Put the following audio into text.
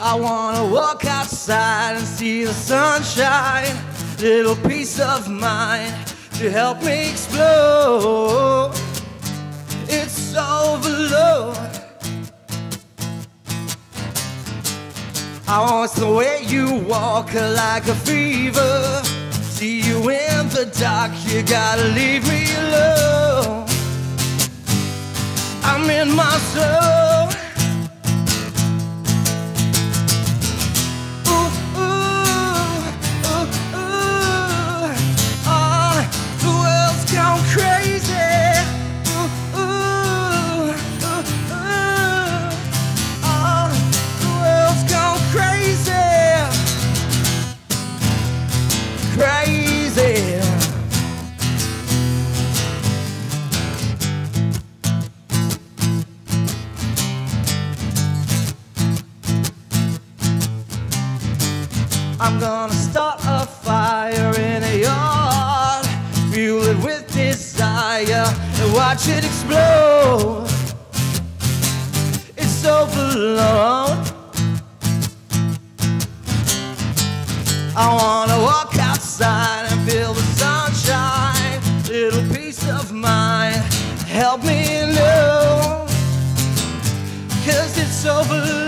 I wanna walk outside and see the sunshine. Little peace of mind to help me explode. It's overload. I want the way you walk like a fever. See you in the dark, you gotta leave me alone. I'm in my soul. I'm gonna start a fire in a yard, fuel it with desire, and watch it explode. It's overblown. I wanna walk outside and feel the sunshine, little peace of mind. Help me know, cause it's overblown.